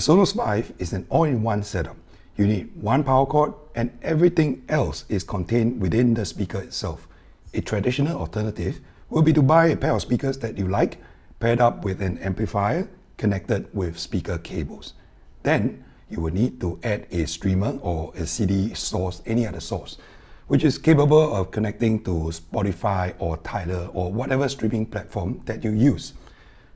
Sonos 5 is an all-in-one setup. You need one power cord and everything else is contained within the speaker itself. A traditional alternative will be to buy a pair of speakers that you like, paired up with an amplifier connected with speaker cables. Then you will need to add a streamer or a CD source, any other source, which is capable of connecting to Spotify or Tidal or whatever streaming platform that you use.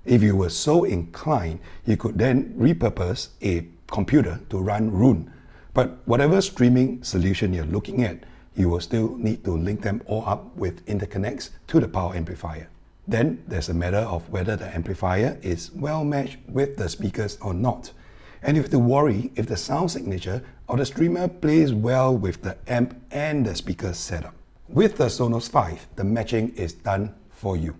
If you were so inclined, you could then repurpose a computer to run Roon. But whatever streaming solution you're looking at, you will still need to link them all up with interconnects to the power amplifier. Then there's a matter of whether the amplifier is well matched with the speakers or not. And you have to worry if the sound signature of the streamer plays well with the amp and the speaker setup. With the Sonos 5, the matching is done for you.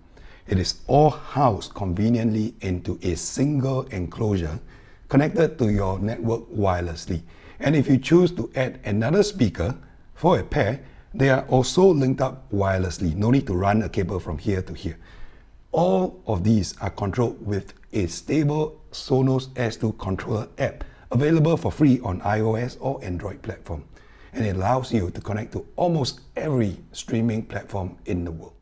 It is all housed conveniently into a single enclosure connected to your network wirelessly. And if you choose to add another speaker for a pair, they are also linked up wirelessly. No need to run a cable from here to here. All of these are controlled with a stable Sonos S2 controller app available for free on iOS or Android platform. And it allows you to connect to almost every streaming platform in the world.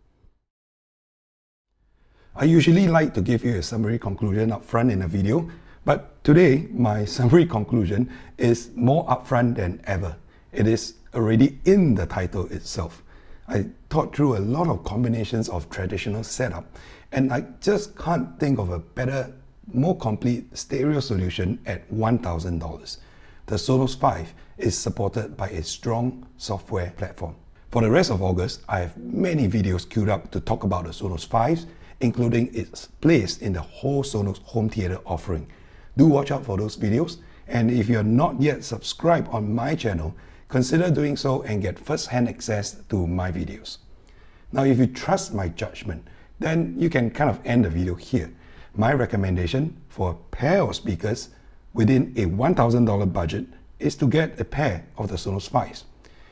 I usually like to give you a summary conclusion up front in a video, but today my summary conclusion is more upfront than ever. It is already in the title itself. I thought through a lot of combinations of traditional setup and I just can't think of a better more complete stereo solution at $1,000. The Sonos 5 is supported by a strong software platform. For the rest of August, I have many videos queued up to talk about the Sonos 5, including its place in the whole Sonos home theater offering. Do watch out for those videos, and if you're not yet subscribed on my channel, consider doing so and get first-hand access to my videos. Now, if you trust my judgment, then you can kind of end the video here. My recommendation for a pair of speakers within a $1,000 budget is to get a pair of the Sonos 5s.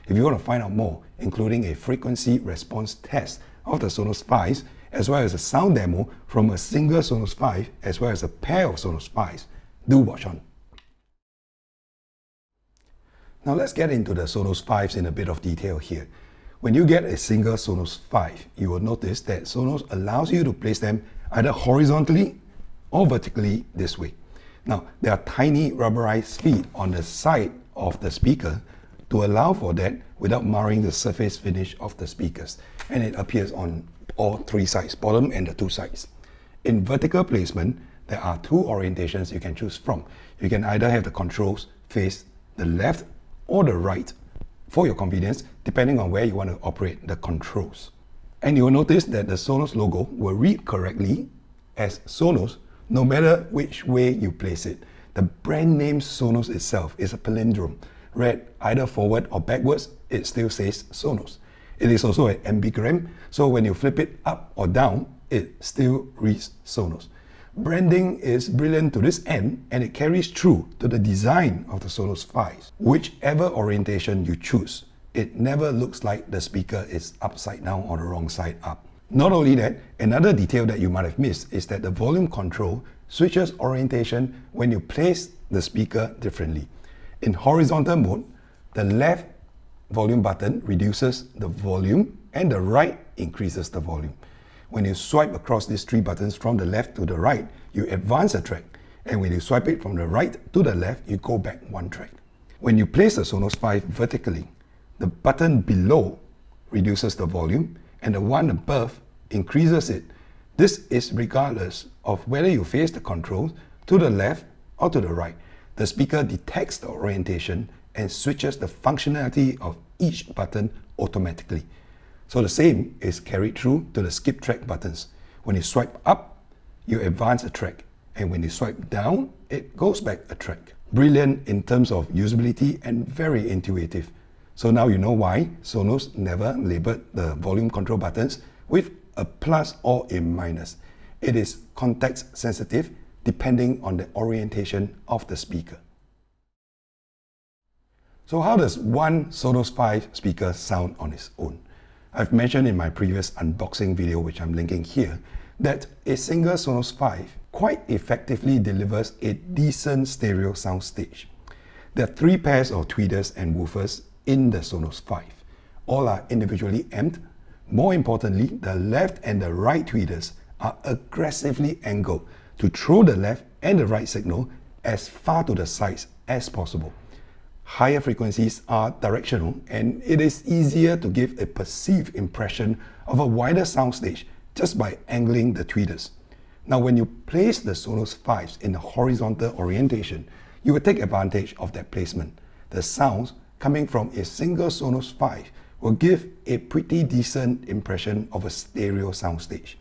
If you want to find out more, including a frequency response test of the Sonos 5s, as well as a sound demo from a single Sonos 5, as well as a pair of Sonos 5s, do watch on. Now let's get into the Sonos 5s in a bit of detail here. When you get a single Sonos 5, you will notice that Sonos allows you to place them either horizontally or vertically this way. Now, there are tiny rubberized feet on the side of the speaker to allow for that without marring the surface finish of the speakers. And it appears on all three sides, bottom and the two sides. In vertical placement, there are two orientations you can choose from. You can either have the controls face the left or the right for your convenience, depending on where you want to operate the controls. And you will notice that the Sonos logo will read correctly as Sonos no matter which way you place it. The brand name Sonos itself is a palindrome. Read either forward or backwards, it still says Sonos. It is also an ambigram, so when you flip it up or down, it still reads Sonos. Branding is brilliant to this end and it carries through to the design of the Sonos 5. Whichever orientation you choose, it never looks like the speaker is upside down or the wrong side up. Not only that, another detail that you might have missed is that the volume control switches orientation when you place the speaker differently. In horizontal mode, the left volume button reduces the volume and the right increases the volume. When you swipe across these three buttons from the left to the right, you advance a track. And when you swipe it from the right to the left, you go back one track. When you place the Sonos 5 vertically, the button below reduces the volume and the one above increases it. This is regardless of whether you face the controls to the left or to the right. The speaker detects the orientation and switches the functionality of each button automatically. So the same is carried through to the skip track buttons. When you swipe up, you advance a track. And when you swipe down, it goes back a track. Brilliant in terms of usability and very intuitive. So now you know why Sonos never labeled the volume control buttons with a plus or a minus. It is context sensitive depending on the orientation of the speaker. So how does one Sonos 5 speaker sound on its own? I've mentioned in my previous unboxing video, which I'm linking here, that a single Sonos 5 quite effectively delivers a decent stereo soundstage. There are three pairs of tweeters and woofers in the Sonos 5. All are individually amped. More importantly, the left and the right tweeters are aggressively angled to throw the left and the right signal as far to the sides as possible. Higher frequencies are directional and it is easier to give a perceived impression of a wider soundstage just by angling the tweeters. Now when you place the Sonos 5s in a horizontal orientation, you will take advantage of that placement. The sounds coming from a single Sonos 5 will give a pretty decent impression of a stereo soundstage.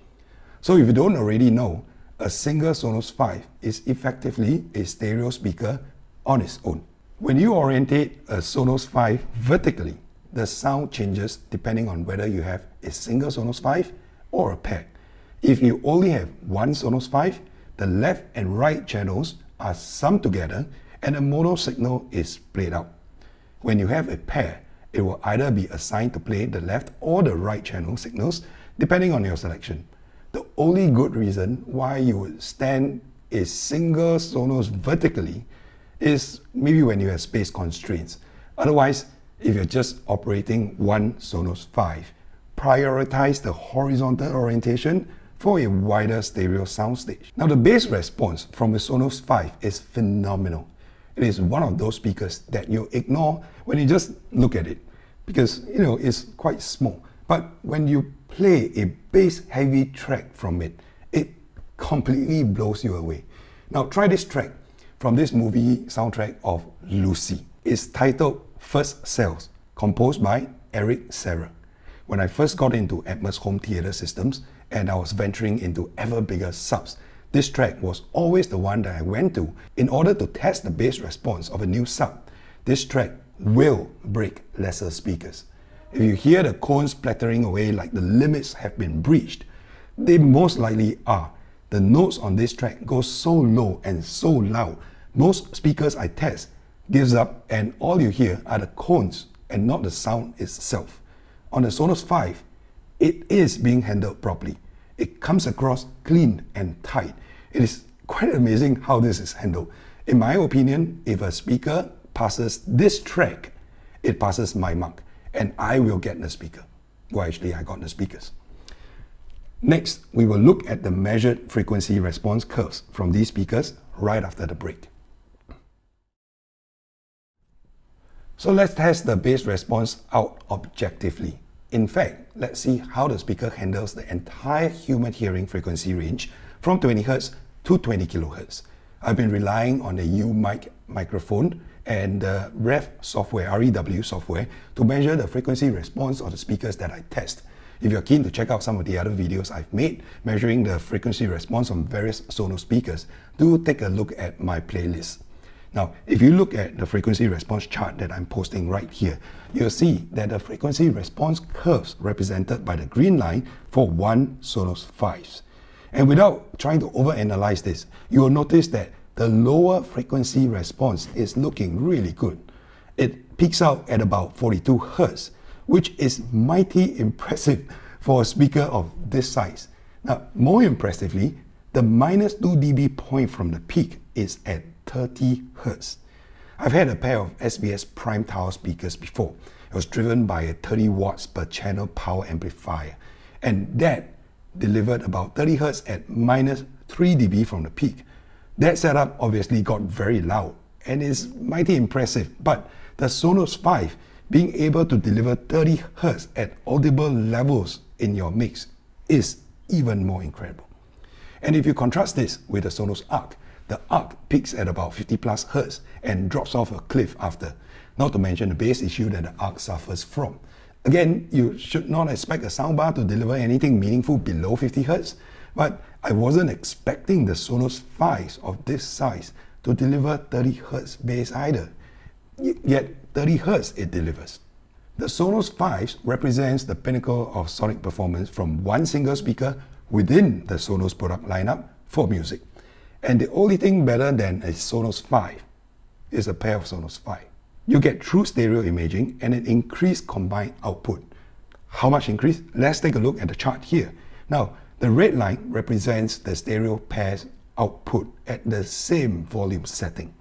So if you don't already know, a single Sonos 5 is effectively a stereo speaker on its own. When you orientate a Sonos 5 vertically, the sound changes depending on whether you have a single Sonos 5 or a pair. If you only have one Sonos 5, the left and right channels are summed together and a mono signal is played out. When you have a pair, it will either be assigned to play the left or the right channel signals depending on your selection. The only good reason why you would stand a single Sonos vertically is maybe when you have space constraints. Otherwise, if you're just operating one Sonos 5, prioritize the horizontal orientation for a wider stereo soundstage. Now the bass response from the Sonos 5 is phenomenal. It is one of those speakers that you ignore when you just look at it because you know it's quite small. But when you play a bass heavy track from it, it completely blows you away. Now try this track from this movie soundtrack of Lucy. It's titled First Cells, composed by Eric Serra. When I first got into Atmos home theater systems and I was venturing into ever bigger subs, this track was always the one that I went to in order to test the bass response of a new sub. This track will break lesser speakers. If you hear the cones splattering away like the limits have been breached, they most likely are. The notes on this track go so low and so loud, most speakers I test gives up and all you hear are the cones and not the sound itself. On the Sonos 5, it is being handled properly. It comes across clean and tight. It is quite amazing how this is handled. In my opinion, if a speaker passes this track, it passes my mark and I will get the speaker. Well, actually, I got the speakers. Next, we will look at the measured frequency response curves from these speakers right after the break. So let's test the bass response out objectively. In fact, let's see how the speaker handles the entire human hearing frequency range from 20 Hz to 20 kHz. I've been relying on the UMIK microphone and the REV software, REW software, to measure the frequency response of the speakers that I test. If you're keen to check out some of the other videos I've made measuring the frequency response on various Sonos speakers, do take a look at my playlist. Now, if you look at the frequency response chart that I'm posting right here, you'll see that the frequency response curves represented by the green line for one Sonos 5s. And without trying to overanalyze this, you will notice that the lower frequency response is looking really good. It peaks out at about 42 Hz, which is mighty impressive for a speaker of this size. Now, more impressively, the minus 2 dB point from the peak is at 30 Hz. I've had a pair of SVS Prime Tower speakers before. It was driven by a 30 watts per channel power amplifier, and that delivered about 30 Hz at minus 3 dB from the peak. That setup obviously got very loud and is mighty impressive, but the Sonos 5 being able to deliver 30 Hz at audible levels in your mix is even more incredible. And if you contrast this with the Sonos Arc, the arc peaks at about 50 plus hertz and drops off a cliff after, not to mention the bass issue that the arc suffers from. Again, you should not expect a soundbar to deliver anything meaningful below 50 hertz, but I wasn't expecting the Sonos 5s of this size to deliver 30 hertz bass either. Yet 30 hertz it delivers. The Sonos 5s represents the pinnacle of sonic performance from one single speaker within the Sonos product lineup for music. And the only thing better than a Sonos 5 is a pair of Sonos 5. You get true stereo imaging and an increased combined output. How much increase? Let's take a look at the chart here. Now, the red line represents the stereo pairs output at the same volume setting.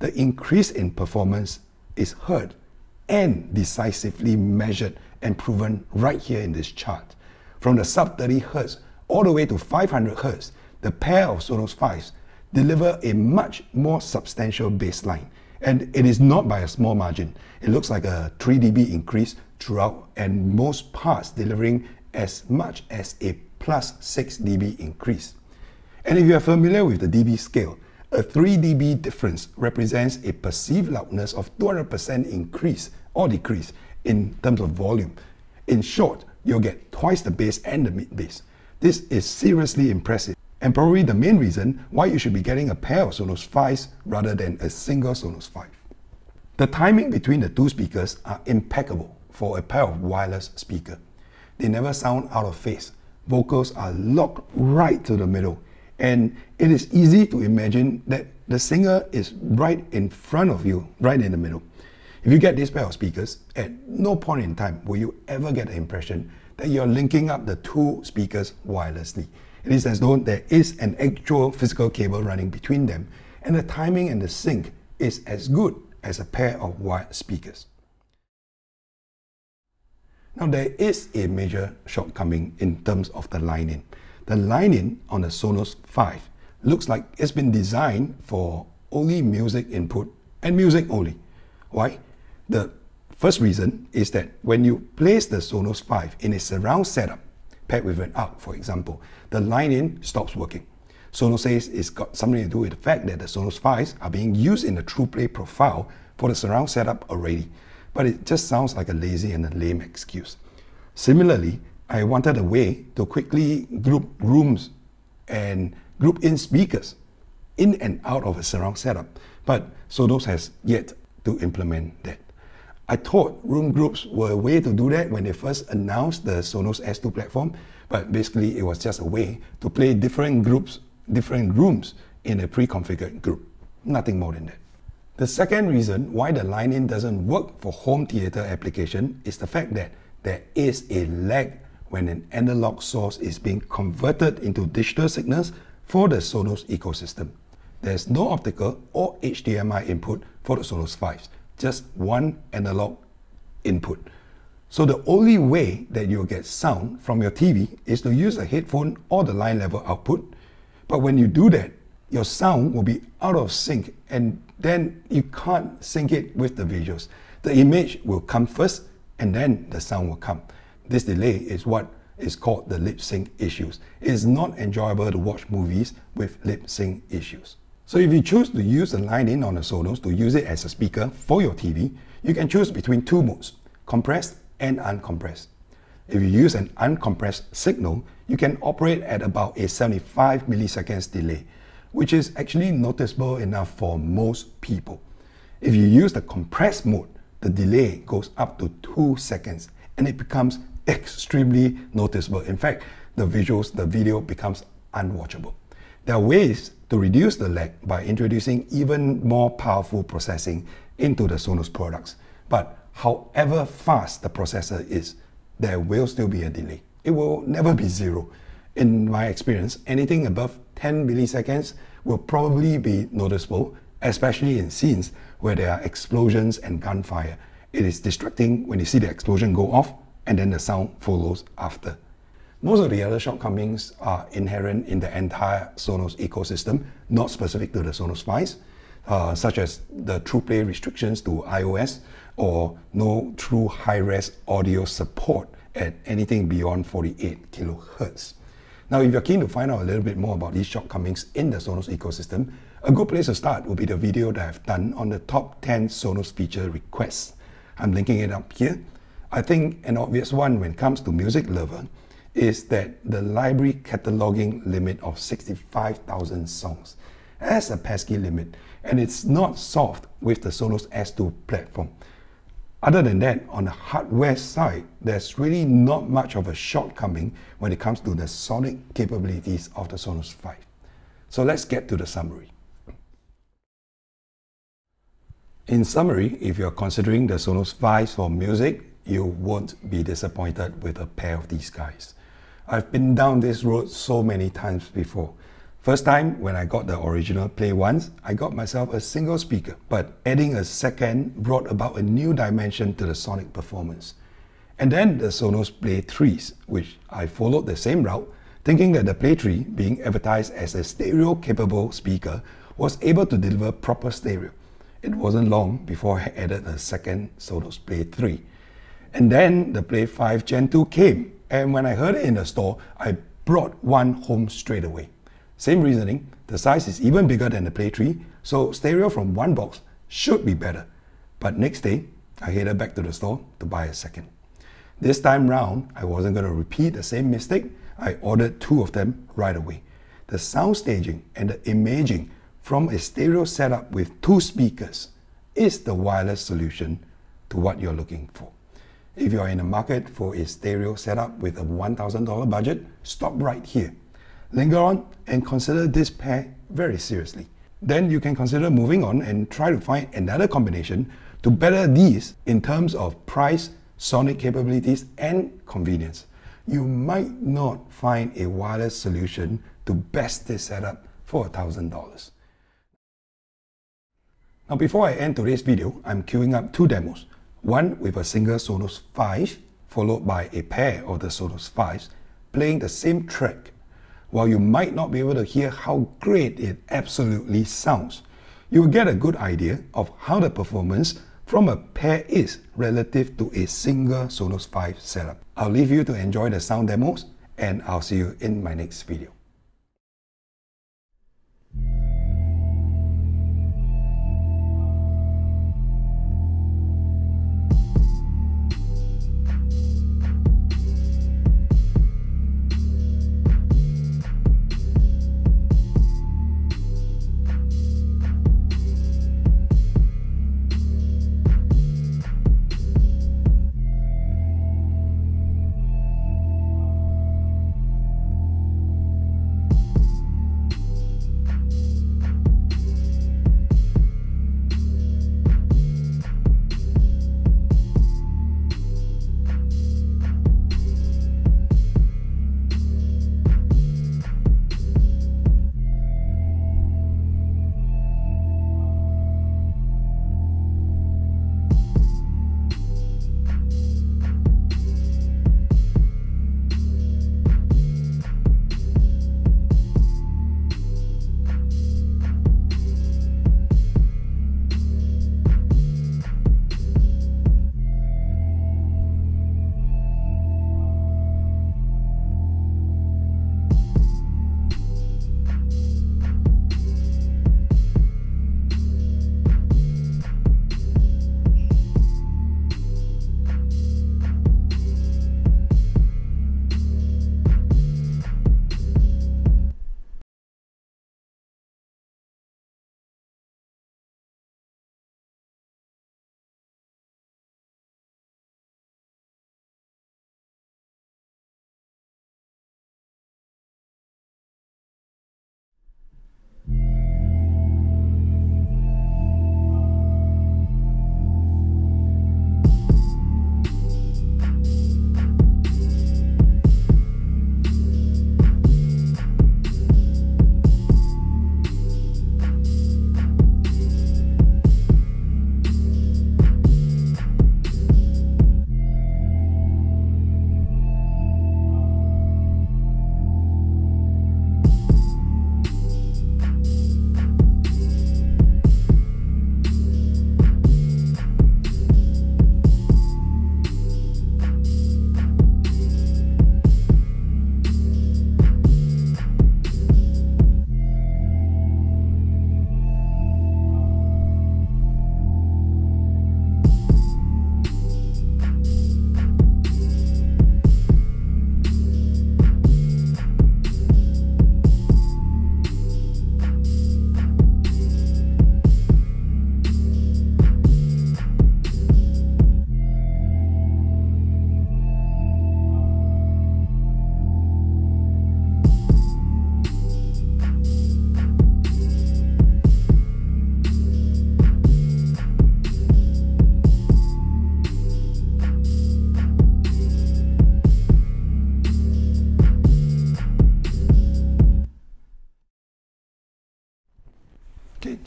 The increase in performance is heard and decisively measured and proven right here in this chart. From the sub 30 Hz all the way to 500 Hz, the pair of Sonos 5s deliver a much more substantial baseline. And it is not by a small margin. It looks like a 3 dB increase throughout and most parts delivering as much as a plus 6 dB increase. And if you are familiar with the dB scale, a 3 dB difference represents a perceived loudness of 200% increase or decrease in terms of volume. In short, you'll get twice the bass and the mid bass. This is seriously impressive and probably the main reason why you should be getting a pair of Sonos 5s rather than a single Sonos 5. The timing between the two speakers are impeccable for a pair of wireless speaker. They never sound out of phase. Vocals are locked right to the middle and it is easy to imagine that the singer is right in front of you, right in the middle. If you get this pair of speakers, at no point in time will you ever get the impression that you're linking up the two speakers wirelessly. It is as though there is an actual physical cable running between them, and the timing and the sync is as good as a pair of wired speakers. Now there is a major shortcoming in terms of the line-in. The line-in on the Sonos 5 looks like it's been designed for only music input and music only. Why? The first reason is that when you place the Sonos 5 in a surround setup, paired with an ARC, for example, the line-in stops working. Sonos says it's got something to do with the fact that the Sonos 5s are being used in the TruePlay profile for the surround setup already, but it just sounds like a lazy and a lame excuse. Similarly, I wanted a way to quickly group rooms and group in speakers in and out of a surround setup, but Sonos has yet to implement that. I thought room groups were a way to do that when they first announced the Sonos S2 platform, but basically it was just a way to play different groups, different rooms in a pre-configured group. Nothing more than that. The second reason why the line-in doesn't work for home theater application is the fact that there is a lag when an analog source is being converted into digital signals for the Sonos ecosystem. There's no optical or HDMI input for the Sonos 5s just one analog input. So the only way that you'll get sound from your TV is to use a headphone or the line level output. But when you do that, your sound will be out of sync and then you can't sync it with the visuals. The image will come first and then the sound will come. This delay is what is called the lip sync issues. It is not enjoyable to watch movies with lip sync issues. So if you choose to use the line-in on the Sonos to use it as a speaker for your TV, you can choose between two modes, compressed and uncompressed. If you use an uncompressed signal, you can operate at about a 75 milliseconds delay, which is actually noticeable enough for most people. If you use the compressed mode, the delay goes up to 2 seconds and it becomes extremely noticeable. In fact, the visuals, the video becomes unwatchable. There are ways to reduce the lag by introducing even more powerful processing into the Sonos products. But however fast the processor is, there will still be a delay. It will never be zero. In my experience, anything above 10 milliseconds will probably be noticeable, especially in scenes where there are explosions and gunfire. It is distracting when you see the explosion go off and then the sound follows after. Most of the other shortcomings are inherent in the entire Sonos ecosystem, not specific to the Sonos 5s, uh, such as the TruePlay restrictions to iOS or no true high-res audio support at anything beyond 48 kilohertz. Now, if you're keen to find out a little bit more about these shortcomings in the Sonos ecosystem, a good place to start would be the video that I've done on the top 10 Sonos feature requests. I'm linking it up here. I think an obvious one when it comes to music lover is that the library cataloging limit of 65,000 songs. That's a pesky limit, and it's not solved with the Sonos S2 platform. Other than that, on the hardware side, there's really not much of a shortcoming when it comes to the sonic capabilities of the Sonos 5. So let's get to the summary. In summary, if you're considering the Sonos 5 for music, you won't be disappointed with a pair of these guys. I've been down this road so many times before. First time when I got the original Play 1s, I got myself a single speaker, but adding a second brought about a new dimension to the sonic performance. And then the Sonos Play 3s, which I followed the same route, thinking that the Play 3, being advertised as a stereo capable speaker, was able to deliver proper stereo. It wasn't long before I added a second Sonos Play 3. And then the Play 5 Gen 2 came, and when I heard it in the store, I brought one home straight away. Same reasoning, the size is even bigger than the Play 3, so stereo from one box should be better. But next day, I headed back to the store to buy a second. This time round, I wasn't going to repeat the same mistake. I ordered two of them right away. The sound staging and the imaging from a stereo setup with two speakers is the wireless solution to what you're looking for. If you're in the market for a stereo setup with a $1,000 budget, stop right here. Linger on and consider this pair very seriously. Then you can consider moving on and try to find another combination to better these in terms of price, sonic capabilities, and convenience. You might not find a wireless solution to best this setup for $1,000. Now before I end today's video, I'm queuing up two demos. One with a single Sonos 5, followed by a pair of the Sonos 5s, playing the same track while you might not be able to hear how great it absolutely sounds, you will get a good idea of how the performance from a pair is relative to a single Sonos 5 setup. I'll leave you to enjoy the sound demos and I'll see you in my next video.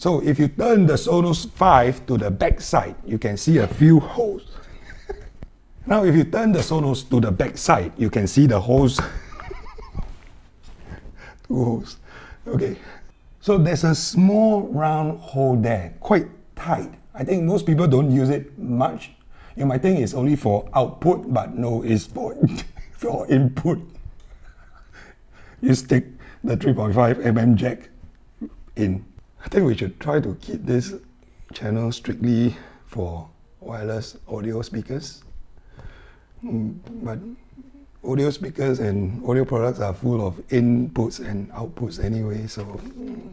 So if you turn the Sonos 5 to the back side, you can see a few holes. now if you turn the Sonos to the back side, you can see the holes. Two holes. Okay. So there's a small round hole there, quite tight. I think most people don't use it much. You might think it's only for output, but no, it's for, for input. You stick the 3.5 mm jack in. I think we should try to keep this channel strictly for wireless audio speakers. Mm, but audio speakers and audio products are full of inputs and outputs anyway, so mm,